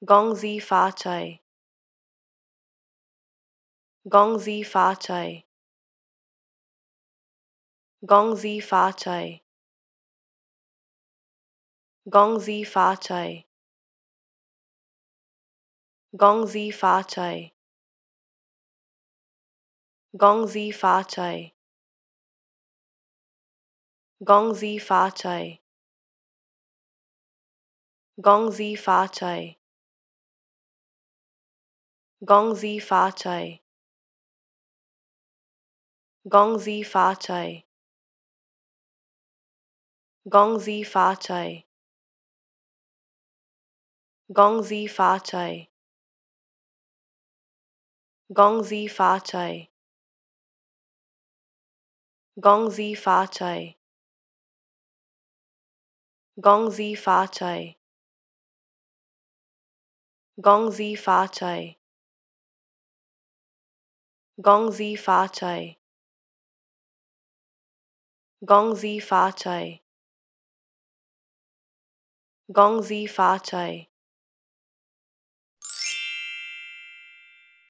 Gong Xi Fa Cai. Gong Xi Fa Cai. Gong Xi Fa Cai. Gong Xi Fa Cai. Gong Xi Fa Cai. Gong Xi Fa Cai. Gong Xi Fa Cai. Gong Xi Fa Cai. Gong Xi Fa Cai. Gong Xi Fa Cai. Gong Xi Fa Cai. Gong Xi Fa Cai. Gong Xi Fa Cai. Gong Xi Fa Cai. Gong Xi Fa Cai. Gong Xi Fa Cai. Gong Xi Fa Cai. Gongzi Fa Chai. Gong Xi Fa Cai.